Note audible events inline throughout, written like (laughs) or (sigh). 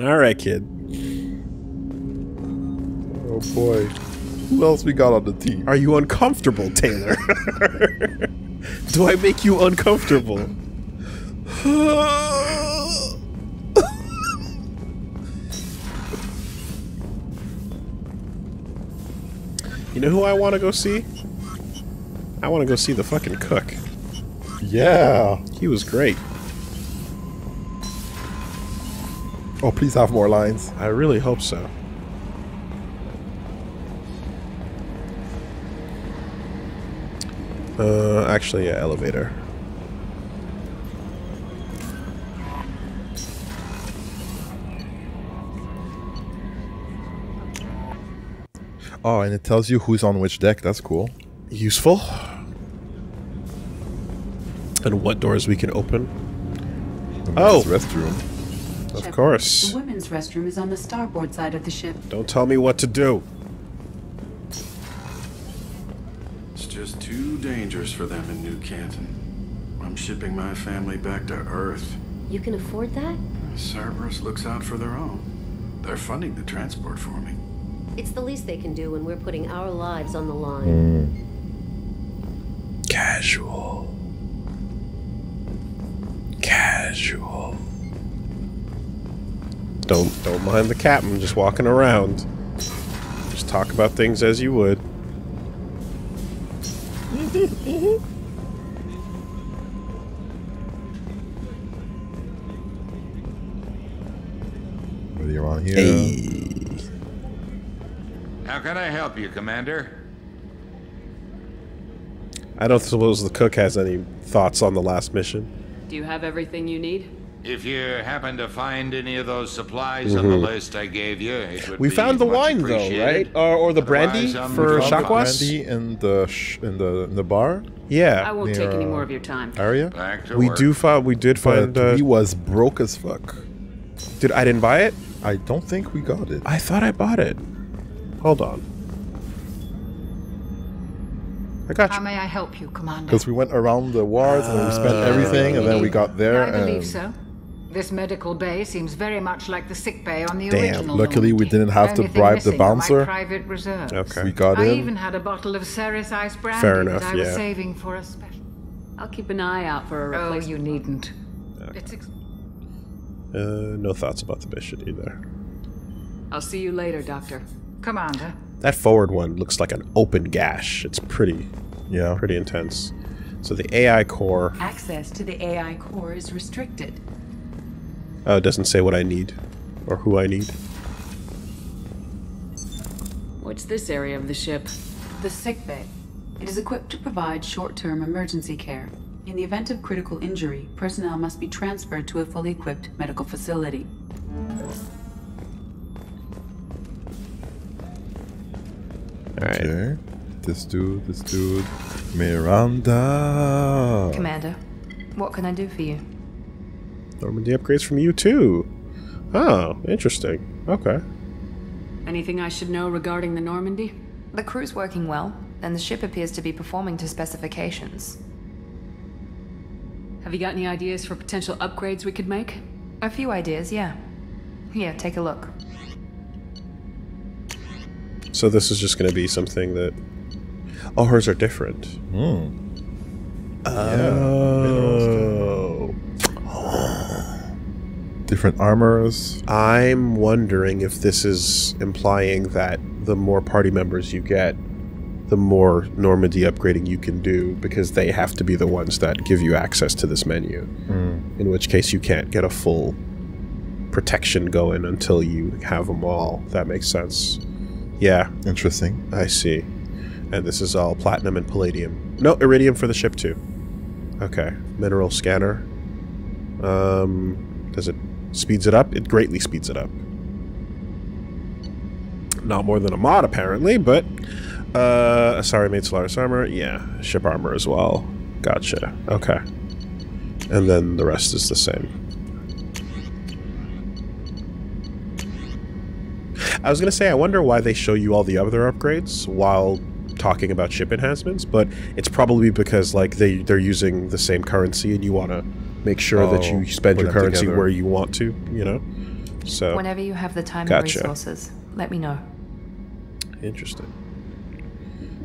All right, kid. Oh boy. Who else we got on the team? Are you uncomfortable, Taylor? (laughs) Do I make you uncomfortable? (sighs) you know who I want to go see? I want to go see the fucking cook. Yeah. He was great. Oh, please have more lines. I really hope so. Uh, actually, yeah, elevator. Oh, and it tells you who's on which deck. That's cool. Useful. And what doors we can open. Oh. restroom. Of Shepard, course. The women's restroom is on the starboard side of the ship. Don't tell me what to do. It's just too dangerous for them in New Canton. I'm shipping my family back to Earth. You can afford that? Cerberus looks out for their own. They're funding the transport for me. It's the least they can do when we're putting our lives on the line. Mm. Casual. Casual. Don't don't mind the captain just walking around. Just talk about things as you would. Whether you're on here. Hey. How can I help you, Commander? I don't suppose the cook has any thoughts on the last mission. Do you have everything you need? If you happen to find any of those supplies on the list I gave you, it would Mm-hmm. We be found the much wine though, right? Or, or the brandy Otherwise, I'm for gone. Chakwas? Brandy in the sh- in the in the bar Yeah, I won't Near, take any uh, more of your time. area. Back to we work. do find we did find. But Uh, he was broke as fuck. did I didn't buy it? I don't think we got it. I thought I bought it. Hold on. I got you. How may I help you, Commander? Because we went around the wards and we spent everything, and then we got there. I believe and so. This medical bay seems very much like the sick bay on the Damn, original. luckily we didn't have to bribe the missing are my bouncer. private reserves. Okay. we got I in. even had a bottle of Serrice Ice brandy Fair enough, that I was saving for a special. I'll keep an eye out for a Oh, you needn't. It's ex- Uh, no thoughts about the mission either. I'll see you later, Doctor. Commander. That forward one looks like an open gash. It's pretty, yeah. pretty intense. So the AI core. Access to the AI core is restricted. Oh, it doesn't say what I need or who I need. What's this area of the ship? The sick bay. It is equipped to provide short-term emergency care. In the event of critical injury, personnel must be transferred to a fully equipped medical facility. All right. Okay. This dude, this dude, Miranda. Commander, what can I do for you? Normandy upgrades from you too. Oh, interesting. Okay. Anything I should know regarding the Normandy? The crew's working well, and the ship appears to be performing to specifications. Have you got any ideas for potential upgrades we could make? A few ideas, yeah. Here, take a look. So this is just going to be something that. Oh, hers are different. Hmm. Oh. Different armors. I'm wondering if this is implying that the more party members you get, the more Normandy upgrading you can do because they have to be the ones that give you access to this menu. In which case, you can't get a full protection going until you have them all. That makes sense. Yeah, Interesting. I see. And this is all platinum and palladium. No, iridium for the ship too. Okay, mineral scanner. Um, does it speeds it up? It greatly speeds it up. Not more than a mod apparently, but uh, sorry, made Silaris armor. Yeah, ship armor as well. Gotcha. Okay, and then the rest is the same. I was gonna say, I wonder why they show you all the other upgrades while talking about ship enhancements, but it's probably because like they they're using the same currency and you want to make sure that Oh, you spend your currency together. where you want to, you know. So Whenever you have the time Gotcha. and resources, let me know. interesting.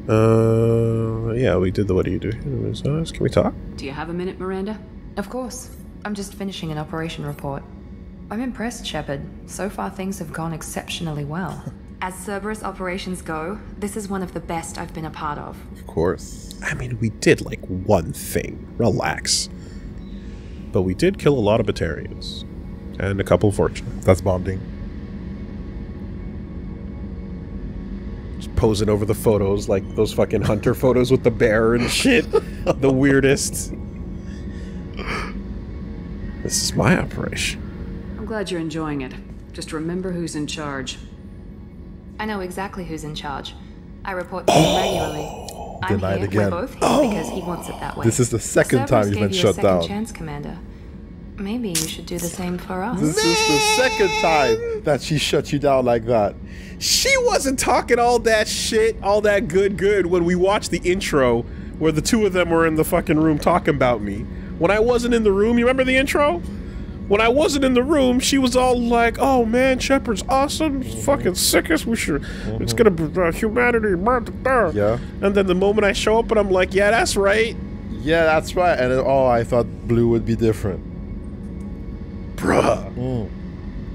Uh, yeah, we did the what do you do? Can we talk? Do you have a minute, Miranda? Of course. I'm just finishing an operation report. I'm impressed, Shepard. So far, things have gone exceptionally well. (laughs) As Cerberus operations go, this is one of the best I've been a part of. Of course. I mean, we did like one thing. Relax. But we did kill a lot of Batarians. And a couple of Fortune. That's bonding. Just posing over the photos like those fucking hunter photos with the bear and shit. (laughs) the weirdest. This is my operation. I'm glad you're enjoying it. Just remember who's in charge. I know exactly who's in charge. I report to (gasps) him regularly. I'm Denied here. again. We're both here oh! because he wants it that way. This is the second Cerberus time you've been you shut down. chance, Commander. Maybe you should do the same for us. This is the second time that she shut you down like that. She wasn't talking all that shit, all that good, good when we watched the intro where the two of them were in the fucking room talking about me. When I wasn't in the room, you remember the intro? When I wasn't in the room, she was all like, "Oh man, Shepard's awesome, He's fucking sickest. We should, it's gonna be uh, humanity." blah, blah, blah." Yeah. And then the moment I show up, and I'm like, "Yeah, that's right, Yeah, that's right. And then, oh, I thought blue would be different. bruh."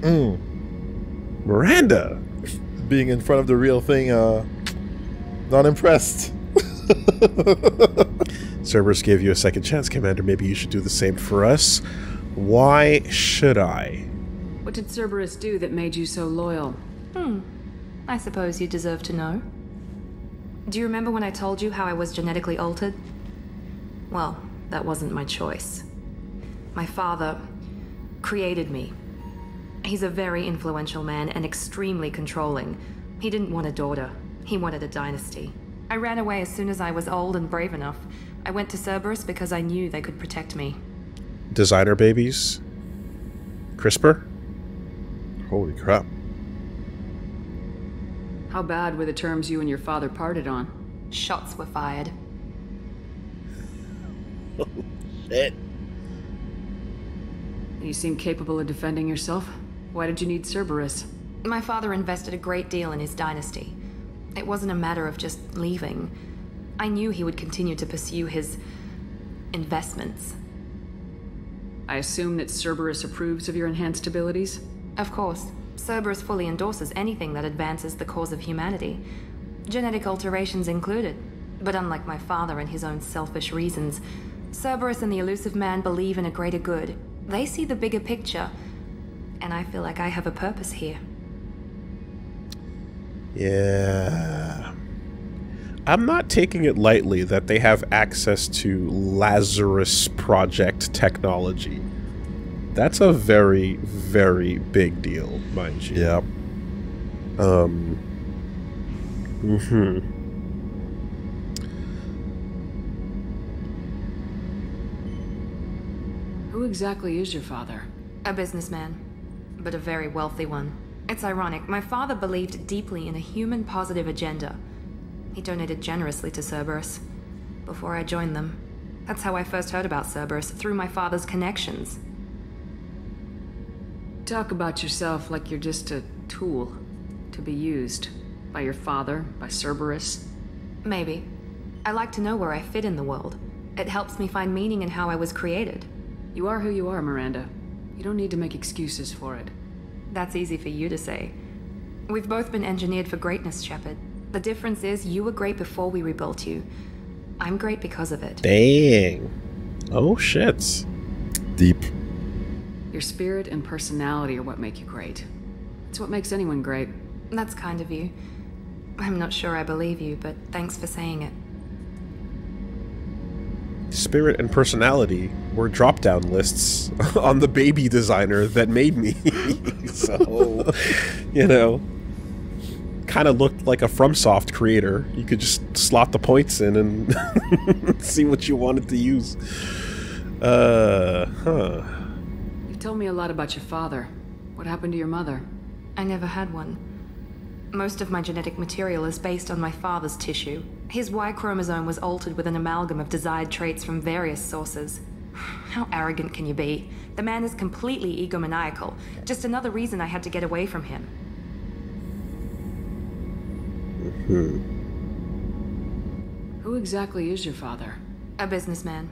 Mm. Miranda, Being in front of the real thing, uh, not impressed. (laughs) Cerberus gave you a second chance, Commander. Maybe you should do the same for us. Why should I? What did Cerberus do that made you so loyal? Hmm. I suppose you deserve to know. Do you remember when I told you how I was genetically altered? Well, that wasn't my choice. My father created me. He's a very influential man and extremely controlling. He didn't want a daughter, he wanted a dynasty. I ran away as soon as I was old and brave enough. I went to Cerberus because I knew they could protect me. Designer babies? CRISPR? Holy crap. How bad were the terms you and your father parted on? Shots were fired. (laughs) Oh, shit. You seem capable of defending yourself. Why did you need Cerberus? My father invested a great deal in his dynasty. It wasn't a matter of just leaving. I knew he would continue to pursue his investments. I assume that Cerberus approves of your enhanced abilities? Of course, Cerberus fully endorses anything that advances the cause of humanity, genetic alterations included. But unlike my father and his own selfish reasons, Cerberus and the Illusive Man believe in a greater good. They see the bigger picture, and I feel like I have a purpose here. Yeah. I'm not taking it lightly that they have access to Lazarus Project technology. That's a very, very big deal, mind you. Yeah. Um. Hmm. Who exactly is your father? A businessman, but a very wealthy one. It's ironic, my father believed deeply in a human positive agenda. He donated generously to Cerberus before I joined them. That's how I first heard about Cerberus, through my father's connections. Talk about yourself like you're just a tool to be used by your father, by Cerberus. Maybe. I like to know where I fit in the world. It helps me find meaning in how I was created. You are who you are, Miranda. You don't need to make excuses for it. That's easy for you to say. We've both been engineered for greatness, Shepard. The difference is you were great before we rebuilt you. I'm great because of it. Dang. Oh, shit. Deep. Your spirit and personality are what make you great. It's what makes anyone great. That's kind of you. I'm not sure I believe you, but thanks for saying it. Spirit and personality were drop down lists (laughs) on the baby designer that made me. (laughs) so, you know, kind of looked like a FromSoft creator. You could just slot the points in and (laughs) see what you wanted to use. Uh, huh. You've told me a lot about your father. What happened to your mother? I never had one. Most of my genetic material is based on my father's tissue. His Y chromosome was altered with an amalgam of desired traits from various sources. How arrogant can you be? The man is completely egomaniacal. Just another reason I had to get away from him. Hmm. Who exactly is your father? A businessman,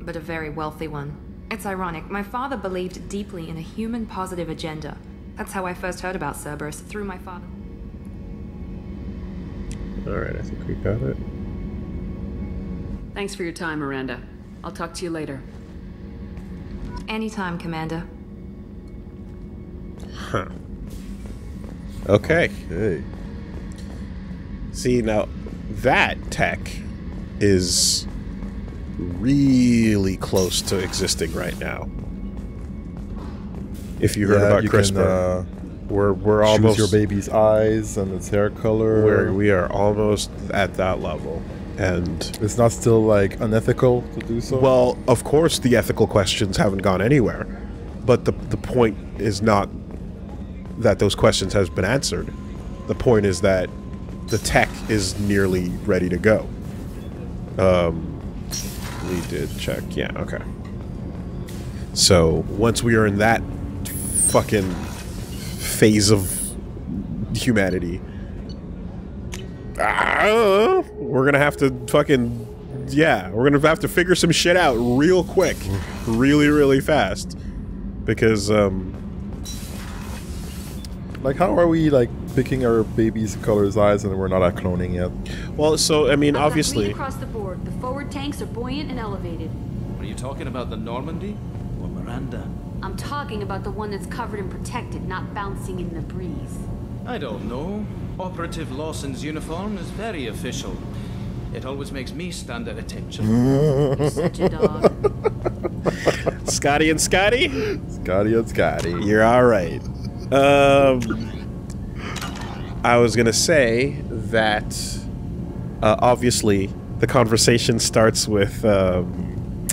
but a very wealthy one. It's ironic, my father believed deeply in a human positive agenda. That's how I first heard about Cerberus, through my father. Alright, I think we got it. Thanks for your time, Miranda. I'll talk to you later. Anytime, Commander. Huh. Okay. Hey. See, now, that tech is really close to existing right now. If you heard Yeah, about you CRISPR, can, uh, we're we're almost your baby's eyes and its hair color. we're, we are almost at that level, and It's not still like unethical to do so. well, of course, the ethical questions haven't gone anywhere, but the the point is not that those questions has been answered. The point is that the tech is nearly ready to go. Um, we did check. Yeah, okay. So once we are in that fucking phase of humanity, ah, we're gonna have to fucking yeah, we're gonna have to figure some shit out real quick, really, really fast, because um, like, how are we like picking our baby's color's eyes and we're not at cloning yet? well, so I mean, I've obviously, green across the board. The forward tanks are buoyant and elevated. Are you talking about the Normandy or Miranda? I'm talking about the one that's covered and protected, not bouncing in the breeze. I don't know. Operative Lawson's uniform is very official. It always makes me stand at attention. (laughs) You're such a dog. Scotty and Scotty, Scotty and Scotty. you're all right. Um, I was gonna say that uh, obviously the conversation starts with um,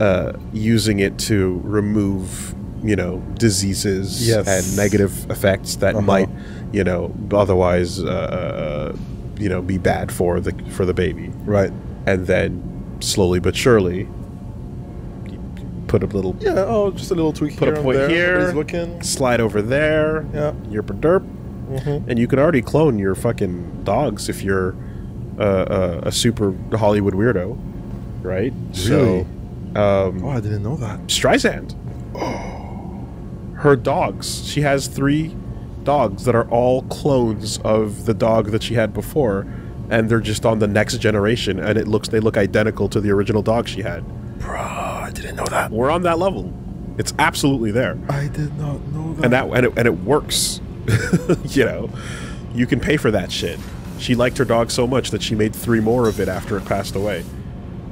uh, using it to remove, you know, diseases Yes. and negative effects that Uh-huh. might, you know, otherwise, uh, you know, be bad for the for the baby. Right. And then slowly but surely, put a little Yeah. Oh, just a little tweak put here a point there. here, looking. slide over there. Yeah. You're derp, Mhm. and you can already clone your fucking dogs if you're uh, uh, a super Hollywood weirdo, right? Really? So, um, Oh, I didn't know that. Streisand, (gasps) her dogs. She has three dogs that are all clones of the dog that she had before, and they're just on the next generation, and it looks they look identical to the original dog she had. Bruh, I didn't know that. We're on that level. It's absolutely there. I did not know that. and that and it, and it works. (laughs) you know, you can pay for that shit. She liked her dog so much that she made three more of it after it passed away.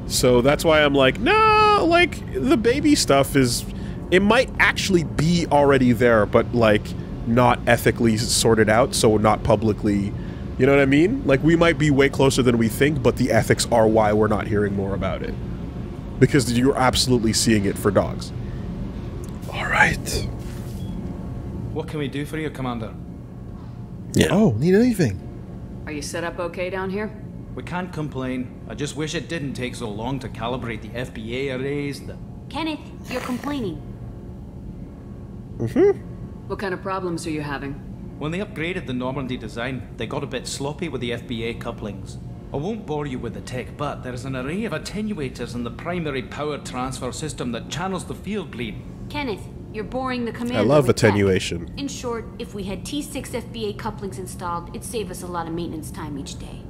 So that's why I'm like, no, like the baby stuff is, it might actually be already there, but like not ethically sorted out, so not publicly. You know what I mean? Like we might be way closer than we think, but the ethics are why we're not hearing more about it. Because you're absolutely seeing it for dogs. All right. What can we do for you, Commander? Yeah. Oh, need anything? Are you set up okay down here? We can't complain. I just wish it didn't take so long to calibrate the FBA arrays. The... Kenneth, you're complaining. Mhm. What kind of problems are you having? When they upgraded the Normandy design, they got a bit sloppy with the FBA couplings. I won't bore you with the tech, but there is an array of attenuators in the primary power transfer system that channels the field bleed. Kenneth, you're boring the commander. I love with tech. attenuation. In short, if we had T6 FBA couplings installed, it'd save us a lot of maintenance time each day.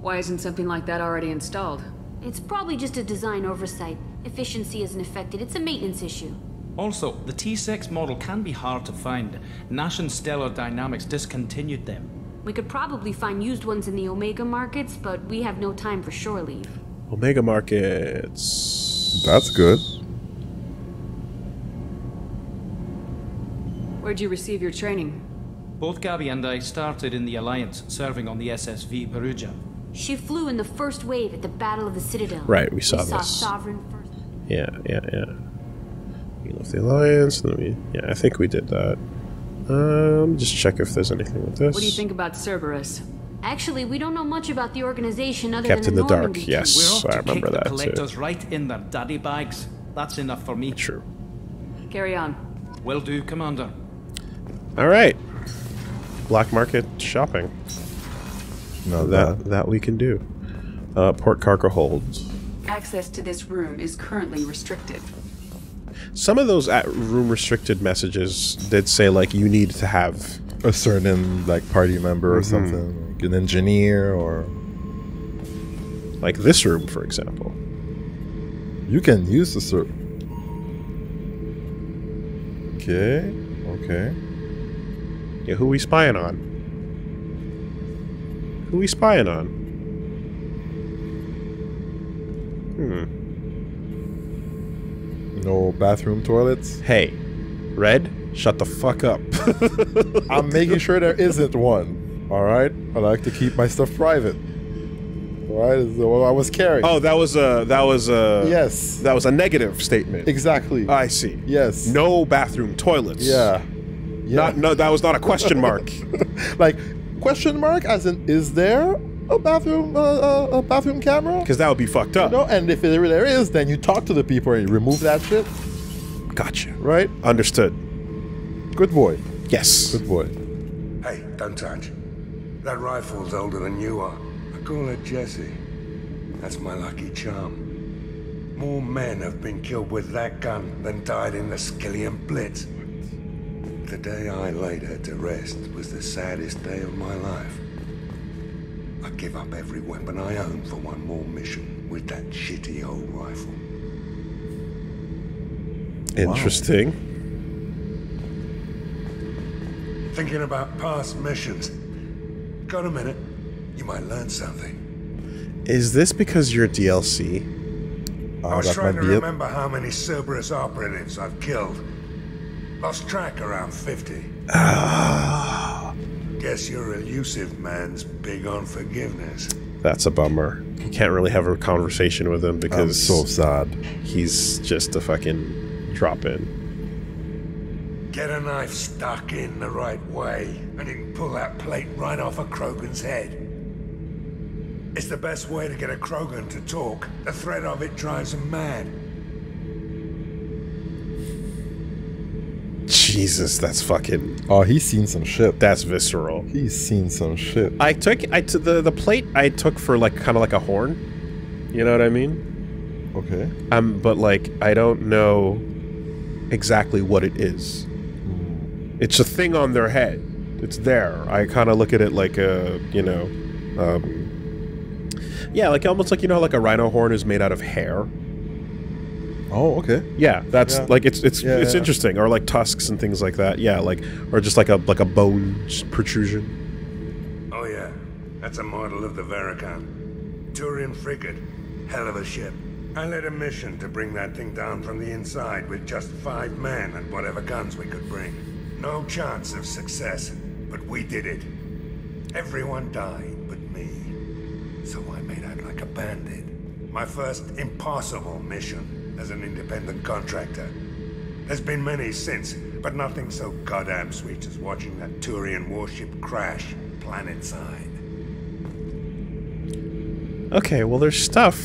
Why isn't something like that already installed? It's probably just a design oversight. Efficiency isn't affected, it's a maintenance issue. Also, the T6 model can be hard to find. Nash and Stellar Dynamics discontinued them. We could probably find used ones in the Omega markets, but we have no time for shore leave. Omega Markets. That's good. Where'd you receive your training? Both Gabby and I started in the Alliance, serving on the SSV Perugia. She flew in the first wave at the Battle of the Citadel. Right, we saw we saw this. Sovereign first. Yeah, yeah, yeah. We left the alliance, and then we. Yeah, I think we did that. Um, just check if there's anything with this. What do you think about Cerberus? Actually, we don't know much about the organization other Kept than in the the dark, team. yes. We're off I to remember kick the that, too. collectors right in their daddy bags. That's enough for me. True. Carry on. Will do, Commander. All right. Black market shopping. No, That that we can do. Uh, port cargo holds. Access to this room is currently restricted. Some of those at room restricted messages did say like you need to have a certain like party member or Mhm. something, like an engineer or like this room, for example. You can use the cert. Okay. Okay. Yeah, who we spying on? Who we spying on? Hmm. No bathroom toilets. Hey, Red, shut the fuck up. (laughs) I'm making sure there isn't one. All right. I like to keep my stuff private. Right. I was carrying. Oh, that was a that was a Yes. that was a negative statement. Exactly. I see. Yes. No bathroom toilets. Yeah. Yeah. Not no. That was not a question mark. (laughs) like question mark as in is there a bathroom uh, uh, a bathroom camera? Because that would be fucked up. No, and if there, there is, then you talk to the people and you remove that shit. Gotcha. Right? Understood. Good boy. Yes. Good boy. Hey, don't touch. That rifle's older than you are. I call her Jessie. That's my lucky charm. More men have been killed with that gun than died in the Skyllian Blitz. The day I laid her to rest was the saddest day of my life. I give up every weapon I own for one more mission with that shitty old rifle. Interesting. Thinking about past missions. Got a minute? You might learn something. Is this because you're DLC? I was oh, trying to be remember how many Cerberus operatives I've killed. Lost track around 50. Ah. Guess your Illusive Man's big on forgiveness. That's a bummer. You can't really have a conversation with him because I'm so sad. he's just a fucking drop in. Get a knife stuck in the right way, and you can pull that plate right off a Krogan's head. It's the best way to get a Krogan to talk. The threat of it drives him mad. Jesus, that's fucking. Oh, he's seen some shit. That's visceral. He's seen some shit. I took I t- the the plate I took for like kind of like a horn. You know what I mean? Okay. Um, but like I don't know exactly what it is. It's a thing on their head. It's there. I kind of look at it like a you know, um, yeah, like almost like you know, like a rhino horn is made out of hair. Oh, okay. Yeah, that's Yeah. like it's it's Yeah, it's yeah. interesting, or like tusks and things like that. Yeah, like or just like a like a bone protrusion. Oh yeah, that's a model of the Veracon. Turian frigate. Hell of a ship. I led a mission to bring that thing down from the inside with just five men and whatever guns we could bring. No chance of success, but we did it. Everyone died but me. So I made out like a bandit. My first impossible mission as an independent contractor. There's been many since, but nothing so goddamn sweet as watching that Turian warship crash planetside. Okay, well, there's stuff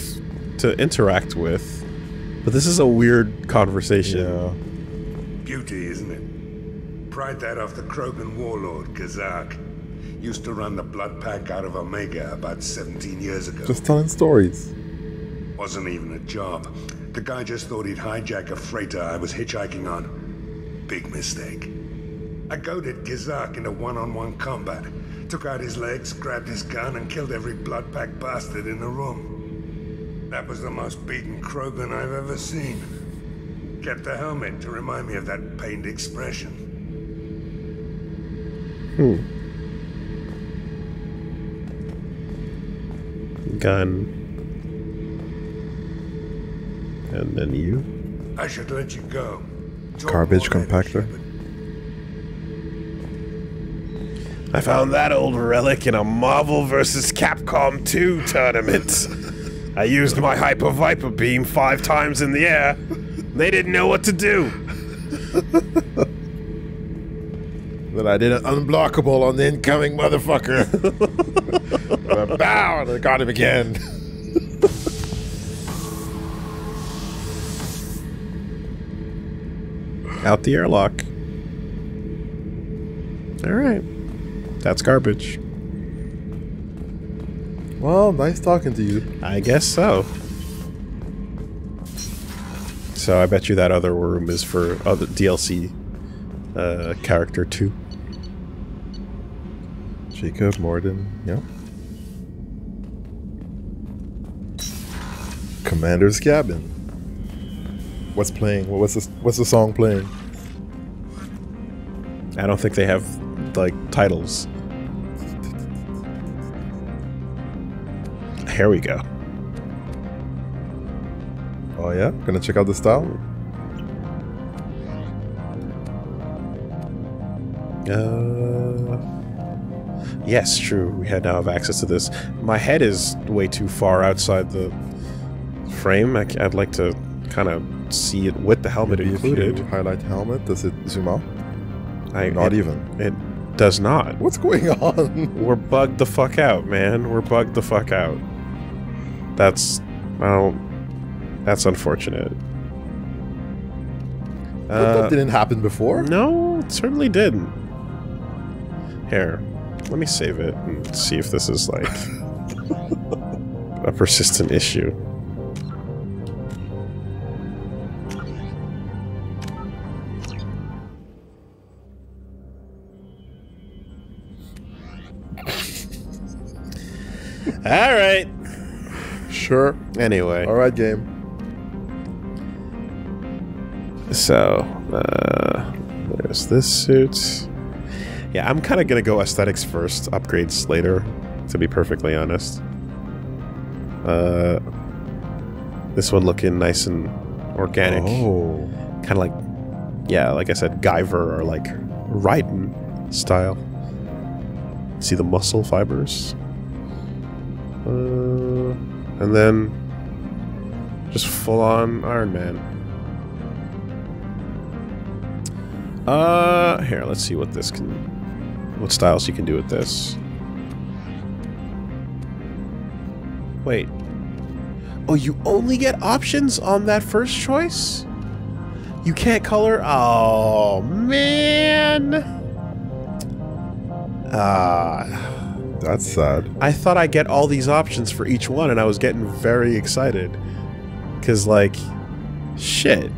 to interact with, but this is a weird conversation. Yeah. Beauty, isn't it? Pride that off the Krogan warlord, Kazak. Used to run the blood pack out of Omega about 17 years ago. Just telling stories. Wasn't even a job. The guy just thought he'd hijack a freighter I was hitchhiking on. Big mistake. I goaded Gizak into one-on-one combat. Took out his legs, grabbed his gun, and killed every blood pack bastard in the room. That was the most beaten Krogan I've ever seen. Kept the helmet to remind me of that pained expression. Hmm. Gun. And then you. I should let you go. Talk Garbage compactor. I found that old relic in a Marvel vs. Capcom 2 tournament. I used my Hyper Viper beam five times in the air. They didn't know what to do. Then I did an unblockable on the incoming motherfucker. (laughs) bow, and I got him again. Out the airlock. Alright. That's garbage. Well, nice talking to you. I guess so. So I bet you that other room is for other DLC uh, character two. Jacob Mordin, yep. Commander's cabin. What's playing? What's the What's the song playing? I don't think they have like titles. Here we go. Oh yeah, gonna check out the style. Uh, yes, true. We had now have access to this. My head is way too far outside the frame. I, would like to kind of see it with the helmet Maybe included. If you highlight helmet, does it zoom out? I, Not it, even. It does not. What's going on? (laughs) We're bugged the fuck out, man. We're bugged the fuck out. That's well, that's unfortunate. But Uh, that didn't happen before. No, it certainly didn't. Here, let me save it and see if this is like (laughs) a persistent issue. All right. Sure. Anyway. All right, game. So, uh, there's this suit. Yeah, I'm kind of going to go aesthetics first, upgrades later, to be perfectly honest. Uh, this one looking nice and organic. Oh. Kind of like, yeah, like I said, Guyver or like Raiden style. See the muscle fibers? Uh, and then just full on Iron Man. Uh, here, let's see what this can, what styles you can do with this. Wait. Oh, you only get options on that first choice? You can't color? Oh, man. Ah. That's sad. I thought I get all these options for each one, and I was getting very excited. Because, like, shit.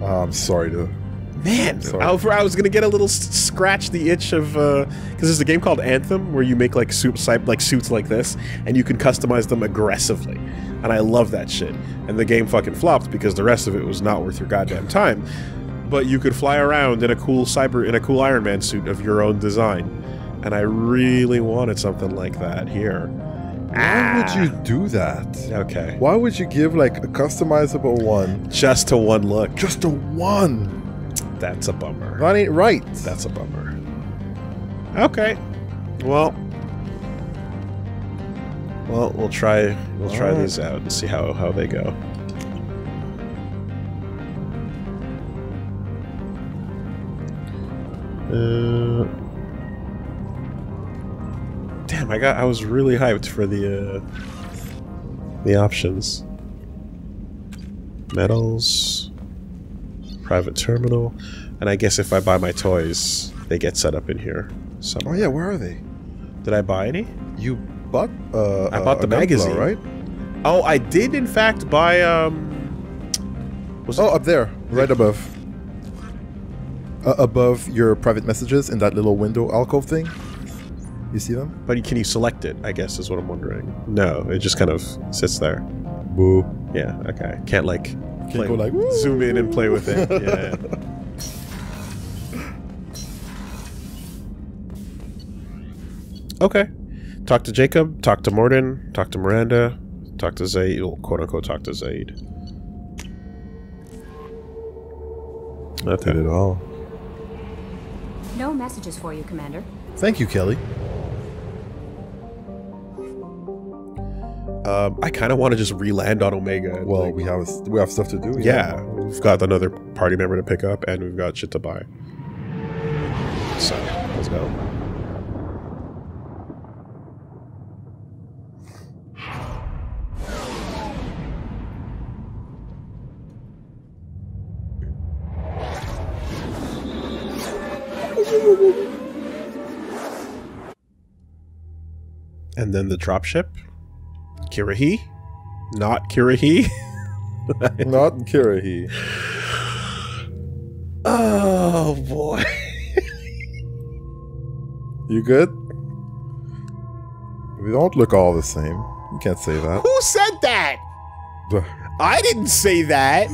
Uh, I'm sorry to. Man, Sorry. I, I was gonna get a little scratch the itch of because there's a game called Anthem where you make like suits like suits like this, and you can customize them aggressively, and I love that shit. And the game fucking flopped because the rest of it was not worth your goddamn time. But you could fly around in a cool cyber in a cool Iron Man suit of your own design, and I really wanted something like that here. Why would you do that? Okay, Why would you give like a customizable one just to one look. just a one? That's a bummer. That ain't right. That's a bummer. Okay. Well. Well, we'll try we'll try Alright. these out and see how how they go. Uh, I got I was really hyped for the uh the options. Metals, private terminal, and I guess if I buy my toys, they get set up in here. So Oh yeah, where are they? did I buy any? You bought uh I bought the magazine. right? Oh, I did in fact buy um. Was Oh, up there, right above. Uh, above your private messages in that little window alcove thing. You see them? But can you select it? I guess is what I'm wondering. No, it just kind of sits there. Boo. Yeah. Okay. Can't like play- go like, zoom in and play with it. (laughs) Yeah. okay. Talk to Jacob. Talk to Mordin. Talk to Miranda. Talk to Zaeed. well, Quote unquote. Talk to Zaeed. Okay. Did it all. No messages for you, Commander. Thank you, Kelly. Um, I kind of want to just re-land on Omega. Well, like- we have we have stuff to do. yeah, we've got another party member to pick up, and we've got shit to buy. So let's go. And then the dropship. Kirrahe? Not Kirrahe? (laughs) Not Kirrahe. Oh boy. You good? We don't look all the same. You can't say that. Who said that? I didn't say that.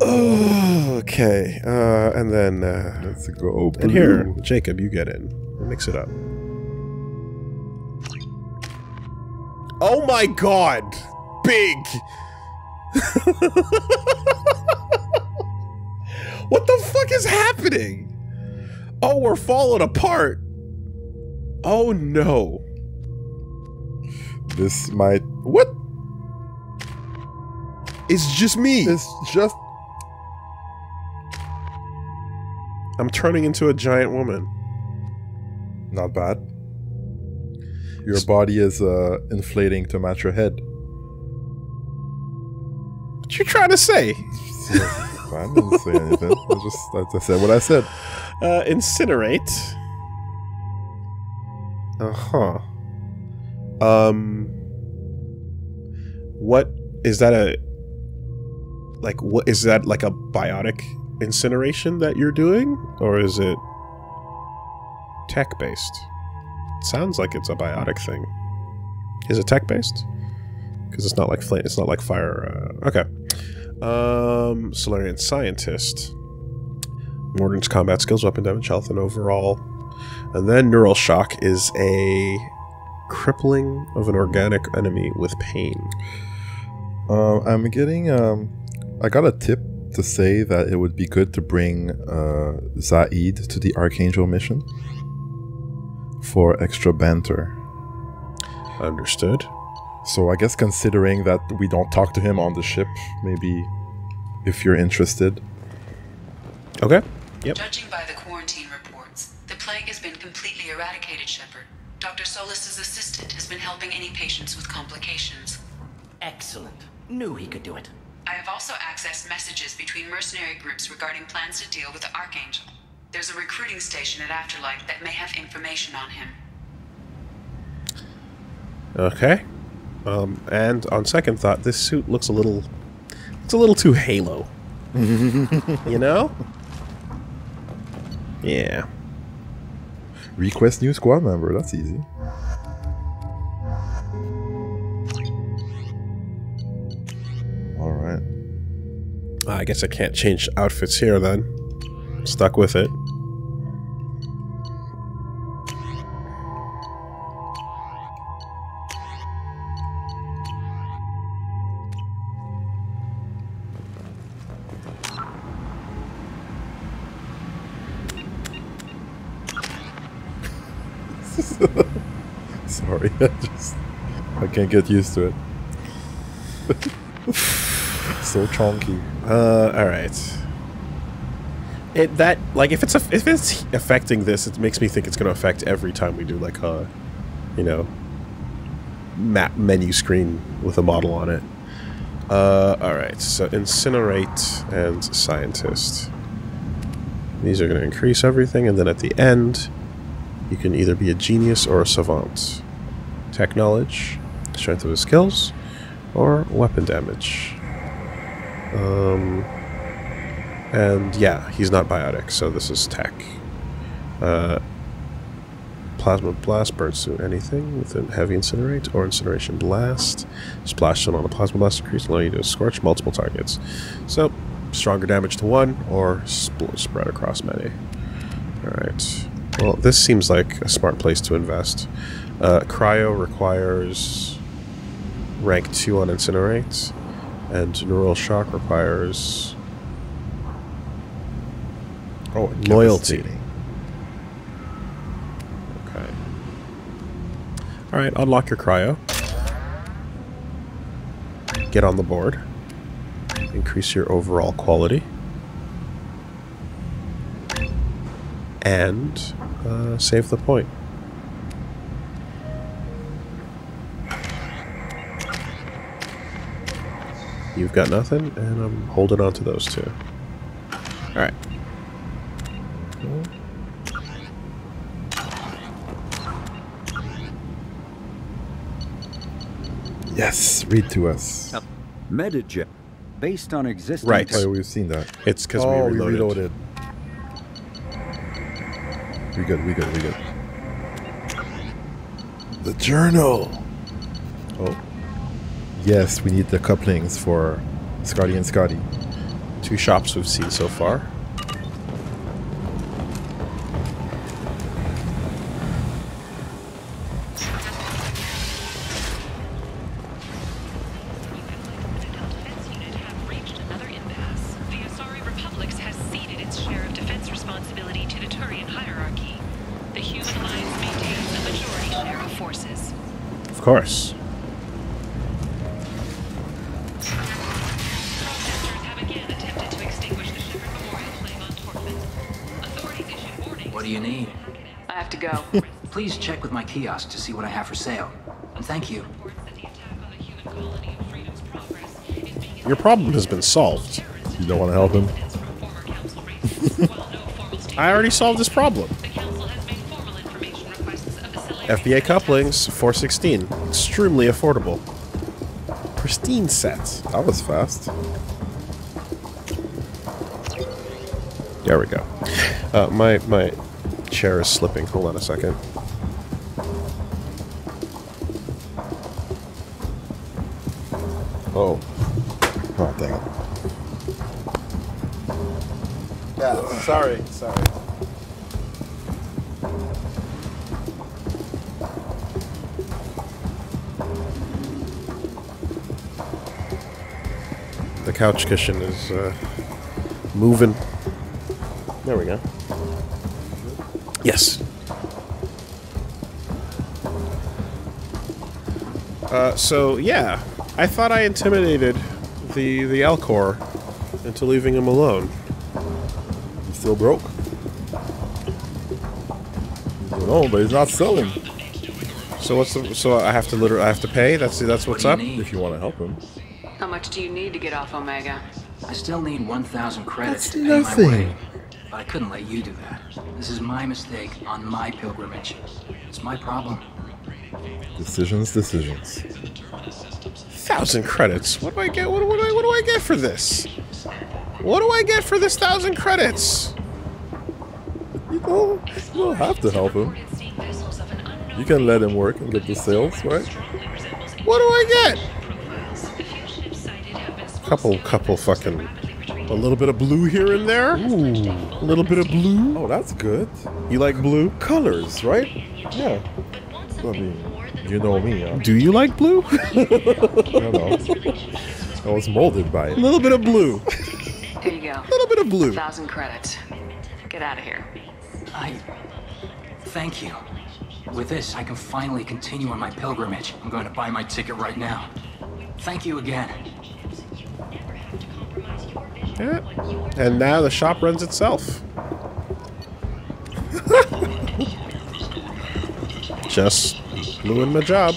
oh, okay. Uh, and then uh, Let's go. Open. And here. Jacob, you get in. Mix it up. Oh my god! Big! (laughs) what the fuck is happening? Oh, we're falling apart. Oh no. This might. What? It's just me. It's just. I'm turning into a giant woman. Not bad. Your body is uh, inflating to match your head. What you trying to say? (laughs) I didn't say anything. I just I said what I said. Uh, incinerate. Uh huh. Um. What is that a? Like, what is that like a biotic incineration that you're doing, or is it tech based? Sounds like it's a biotic thing. Is it tech based? Because it's not like flame. It's not like fire. Uh, okay. Um, Salarian scientist. Mordin's combat skills, weapon damage, health, and overall. And then Neural Shock is a crippling of an organic enemy with pain. Uh, I'm getting. Um, I got a tip to say that it would be good to bring uh, Zaeed to the Archangel mission for extra banter. Understood. So I guess considering that we don't talk to him on the ship, maybe if you're interested. Okay. Yep. Judging by the quarantine reports, the plague has been completely eradicated, Shepard. Dr. Solus's assistant has been helping any patients with complications. Excellent. Knew he could do it. I have also accessed messages between mercenary groups regarding plans to deal with the Archangel. There's a recruiting station at Afterlife that may have information on him. Okay. Um, and on second thought, this suit looks a little. It's a little too Halo. (laughs) you know? Yeah. Request new squad member. That's easy. All right. I guess I can't change outfits here then. Stuck with it. (laughs) Sorry, (laughs) I just I can't get used to it. (laughs) so chonky. Uh, all right. It that like if it's a, if it's affecting this, it makes me think it's going to affect every time we do like a, you know, map menu screen with a model on it. Uh, all right. So incinerate and scientist. These are going to increase everything, and then at the end, you can either be a genius or a savant. Tech knowledge, strength of his skills, or weapon damage. Um, and yeah, he's not biotic, so this is tech. Uh, plasma blast burns through anything with a heavy incinerate or incineration blast. Splash zone on a plasma blast increase, allowing you to scorch multiple targets. So, stronger damage to one or spread across many. Alright. Well, this seems like a smart place to invest. Uh, cryo requires rank 2 on incinerate, and neural shock requires Oh, loyalty. Okay. All right, unlock your cryo. Get on the board. Increase your overall quality. and uh, save the point. You've got nothing, and I'm holding on to those two. Alright. Yes, read to us. Medijet, based on existing. Right. Oh, we've seen that. It's because oh, we reloaded. reloaded. We good, we good, we good. The journal. Oh. Yes, we need the couplings for Scotty and Scotty. Two shops we've seen so far. Course. What do you need? I have to go. (laughs) Please check with my kiosk to see what I have for sale. And thank you. Your problem has been solved. You don't want to help him? (laughs) I already solved this problem. FBA couplings, 416. Extremely affordable. Pristine set. That was fast. There we go. Uh, my my chair is slipping. Hold on a second. Oh, couch cushion is uh, moving. There we go. Yes. Uh, so yeah, I thought I intimidated the the Elcor into leaving him alone. He's still broke. No, but he's not selling. So what's the? So I have to literally I have to pay. That's that's what's up. If you want to help him. How much do you need to get off Omega? I still need 1,000 credits That's to pay nothing. my way. But I couldn't let you do that. This is my mistake on my pilgrimage. It's my problem. Decisions, decisions. Thousand credits. What do I get? What, what, do I, what do I get for this? What do I get for this thousand credits? You don't, you don't have to help him. You can let him work and get the sales, right? What do I get? Couple, couple fucking. A little bit of blue here and there. Ooh. A little bit of blue. Oh, that's good. You like blue? Colors, right? Yeah. I mean, you know me, huh? Do you like blue? (laughs) I don't know. I was molded by it. A little bit of blue. Here you go. A little bit of blue. thousand credits. Get out of here. I. Thank you. With this, I can finally continue on my pilgrimage. I'm going to buy my ticket right now. Thank you again. Yeah. And now the shop runs itself. (laughs) Just doing my job.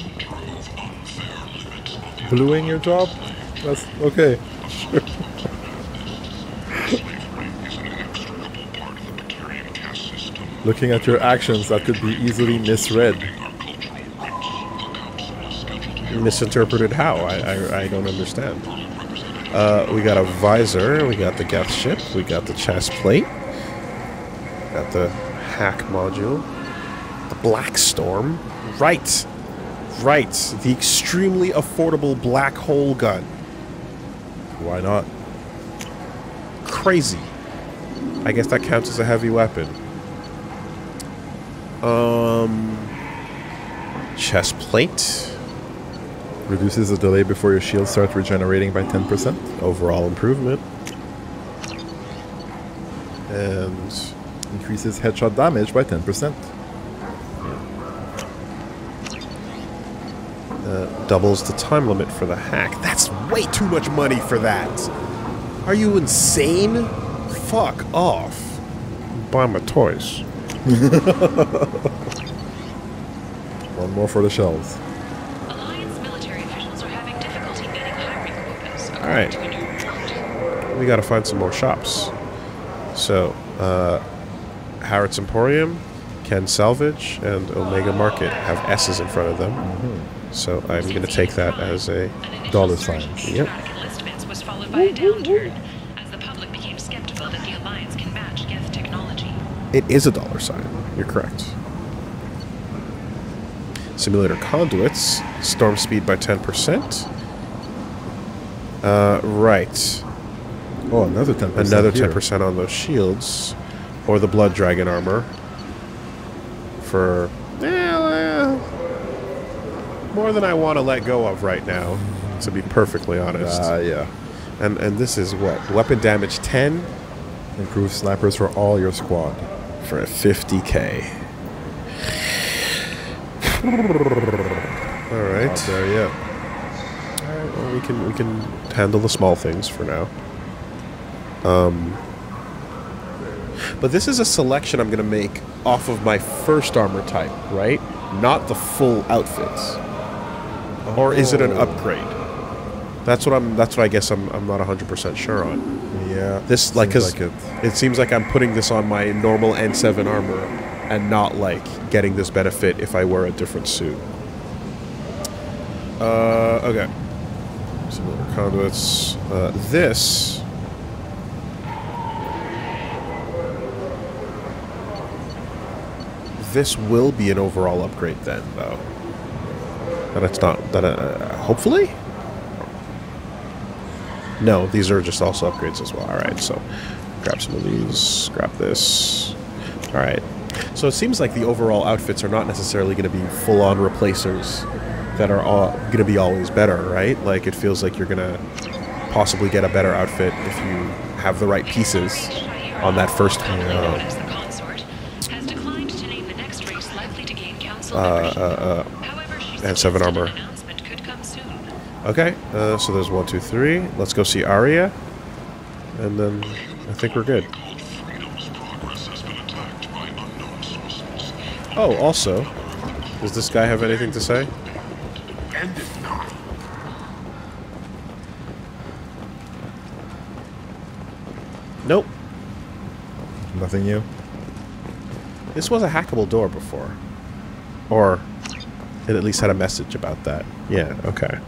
Bluing your job? That's okay. (laughs) Looking at your actions, that could be easily misread. Misinterpreted how? I, I, I don't understand. Uh, we got a visor, we got the Geth ship, we got the chest plate, got the hack module, the Black Storm. Right. Right. The extremely affordable black hole gun. Why not? Crazy. I guess that counts as a heavy weapon. Um, chest plate. Reduces the delay before your shield starts regenerating by 10%. Overall improvement. And increases headshot damage by 10%. Uh, doubles the time limit for the hack. That's way too much money for that. Are you insane? Fuck off. Buy my toys. (laughs) One more for the shelves. Quotas. All right. We got to find some more shops. So, uh, Harrot's Emporium, Kenn Salvage, and Omega Market have S's in front of them. So I'm going to take that as a dollar sign. Yep. Enlistments was followed by a downturn as the public became skeptical that the Alliance can match Geth technology. It is a dollar sign. You're correct. Stimulator conduits, storm speed by 10%. Uh, right. Oh, another 10% Another 10% on those shields. Or the Blood Dragon armor. For. eh, more than I want to let go of right now, to be perfectly honest. Ah, yeah. And, and this is what? Weapon damage 10 Improved snipers for all your squad. for a 50k. All right. Not there yet. All right. Well, we can we can handle the small things for now. Um. But this is a selection I'm going to make off of my first armor type, right? Not the full outfits. Or is it an Oh. upgrade? That's what I'm. That's what I guess I'm. I'm not 100 percent sure on. Yeah. This like because like it. seems like I'm putting this on my normal N7 armor, and not like getting this benefit if I wear a different suit. Uh, okay. Conduits. Uh, this. This will be an overall upgrade then, though. That it's not. That uh, hopefully. No, these are just also upgrades as well. All right, so grab some of these. Grab this. All right. So it seems like the overall outfits are not necessarily going to be full-on replacers that are all going to be always better, right? Like it feels like you're going to possibly get a better outfit if you have the right pieces on that first uh, As the consort has declined to name the next race likely to gain council uh, uh, However, and seven armor. announcement could come soon. Okay, uh, so there's one, two, three. Let's go see Aria, and then I think we're good. Oh, also, does this guy have anything to say? Nothing new. This was a hackable door before. Or it at least had a message about that. Yeah, okay.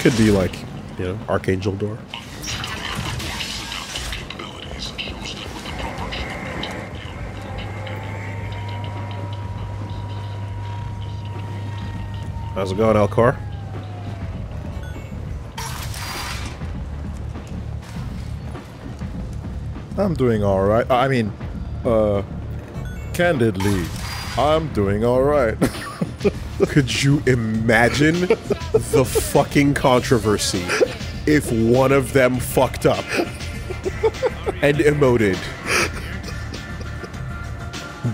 Could be like, you know, Archangel door. How's it going, Elcor? I'm doing all right. I mean, uh, candidly, I'm doing all right. (laughs) Could you imagine the fucking controversy if one of them fucked up and emoted?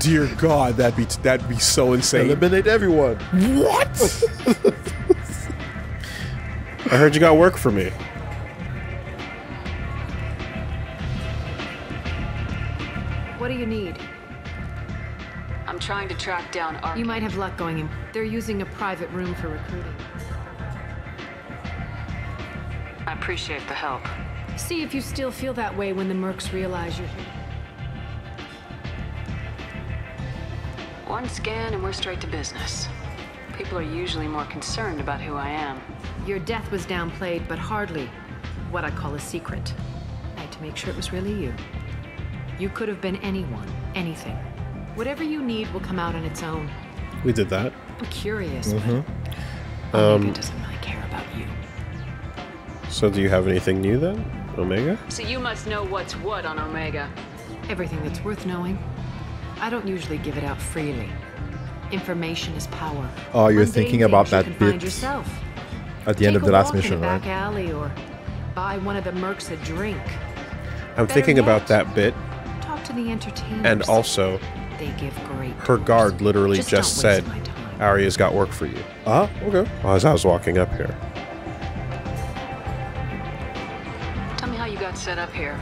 Dear God, that'd be that'd be so insane. Eliminate everyone. What? (laughs) I heard you got work for me. What do you need? I'm trying to track down Ark. You might have luck going in. They're using a private room for recruiting. I appreciate the help. See if you still feel that way when the mercs realize you're here. One scan and we're straight to business. People are usually more concerned about who I am. Your death was downplayed, but hardly what I call a secret. I had to make sure it was really you. You could have been anyone, anything. Whatever you need will come out on its own. We did that. I'm curious, Mhm. but Um, doesn't really care about you. So, do you have anything new then, Omega? So you must know what's what on Omega. Everything that's worth knowing. I don't usually give it out freely. Information is power. Oh, you're thinking about that bit yourself. at the Take end of the last mission, right? Alley or buy one of the mercs a drink. I'm Better thinking yet, about that bit. Talk to the entertainers. And also, they give great her guard literally just, just said, Aria's got work for you. Ah, uh, okay. As I was walking up here. Tell me how you got set up here.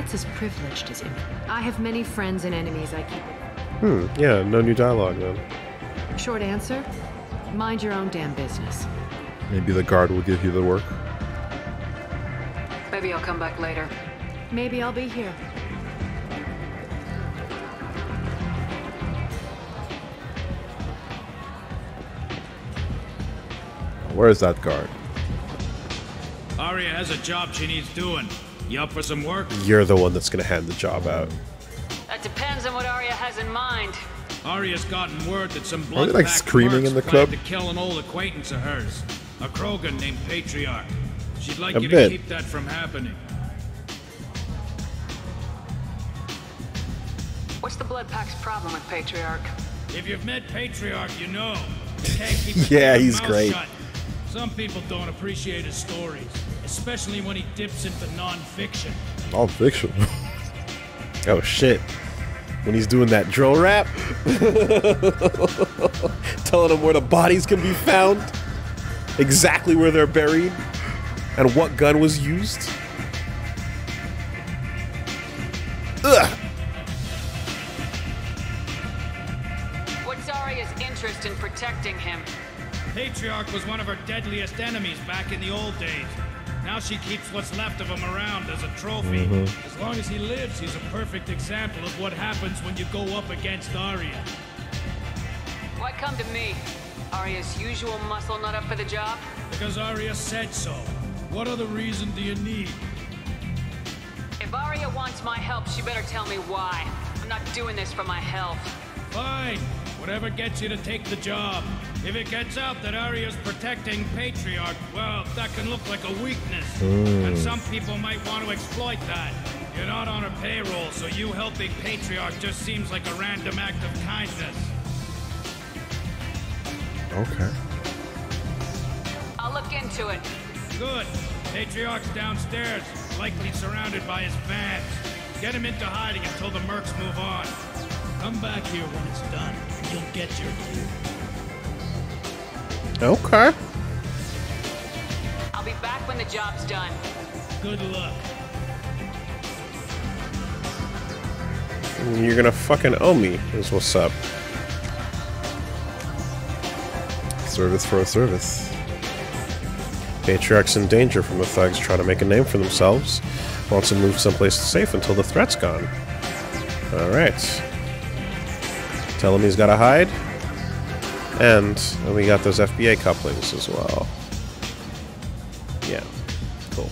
That's as privileged as him. I have many friends and enemies I keep. Hmm, yeah, no new dialogue then. Short answer mind your own damn business. Maybe the guard will give you the work. Maybe I'll come back later. Maybe I'll be here. Where is that guard? Aria has a job she needs doing. You up for some work? You're the one that's gonna hand the job out. That depends on what Aria has in mind. Aria's gotten word that some Are they, blood like, screaming in the club? to kill an old acquaintance of hers, a Krogan named Patriarch. She'd like A you bit. to keep that from happening. What's the Blood Pack's problem with Patriarch? If you've met Patriarch, you know. You can't keep (laughs) Yeah, he's great. shut. Some people don't appreciate his stories, especially when he dips into non-fiction. Non-fiction. (laughs) Oh shit. When he's doing that drill rap, (laughs) telling him where the bodies can be found, exactly where they're buried, and what gun was used. Ugh. What's Aria's interest in protecting him? Patriarch was one of her deadliest enemies back in the old days. Now she keeps what's left of him around as a trophy. Mhm. As long as he lives, he's a perfect example of what happens when you go up against Aria. Why come to me? Aria's usual muscle not up for the job? Because Aria said so. What other reason do you need? If Aria wants my help, she better tell me why. I'm not doing this for my health. Fine. Whatever gets you to take the job. If it gets out that Aria's protecting Patriarch, well, that can look like a weakness. Hmm. And some people might want to exploit that. You're not on her payroll, so you helping Patriarch just seems like a random act of kindness. Okay. I'll look into it. Good. Patriarch's downstairs, likely surrounded by his fans. Get him into hiding until the mercs move on. Come back here when it's done, and you'll get your due. Okay. I'll be back when the job's done. Good luck. You're gonna fucking owe me, is what's up. Service for a service. Patriarch's in danger from the thugs trying to make a name for themselves. Wants to move someplace safe until the threat's gone. Alright. Tell him he's gotta hide. And we got those FBA couplings as well. Yeah. Cool.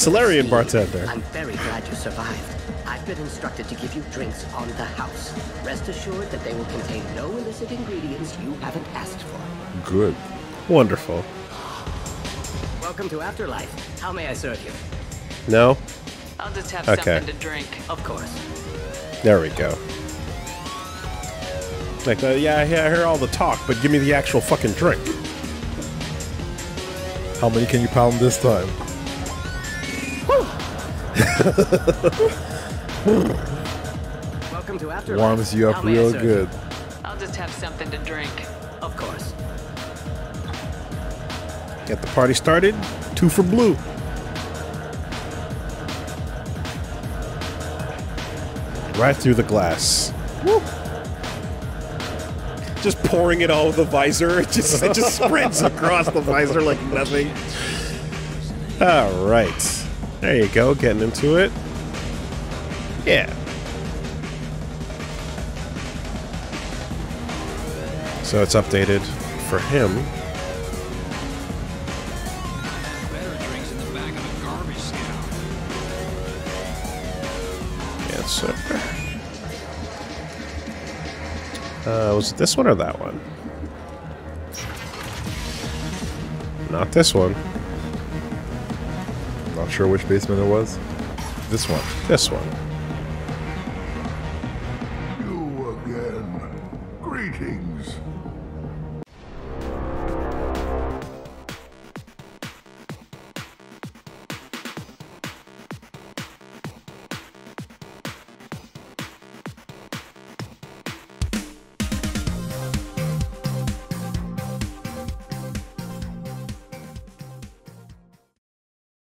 Salarian bartender. I'm very glad you survived. I've been instructed to give you drinks on the house. Rest assured that they will contain no illicit ingredients you haven't asked for. Good. Wonderful. Welcome to Afterlife. How may I serve you? No? I'll just have Okay. something to drink. Of course. There we go. Like, uh, yeah, I I hear all the talk, but give me the actual fucking drink. How many can you pound this time? Welcome to Afterlife. Warms you up How may real good. I'll just have something to drink. Of course. Get the party started. Two for blue. Right through the glass. Woo. Just pouring it all over the visor. (laughs) It just it just spreads across the visor like nothing. All right. There you go, getting into it. Yeah. So it's updated for him. Yes, sir. Uh, was it this one or that one? Not this one. Sure which basement it was. This one. This one.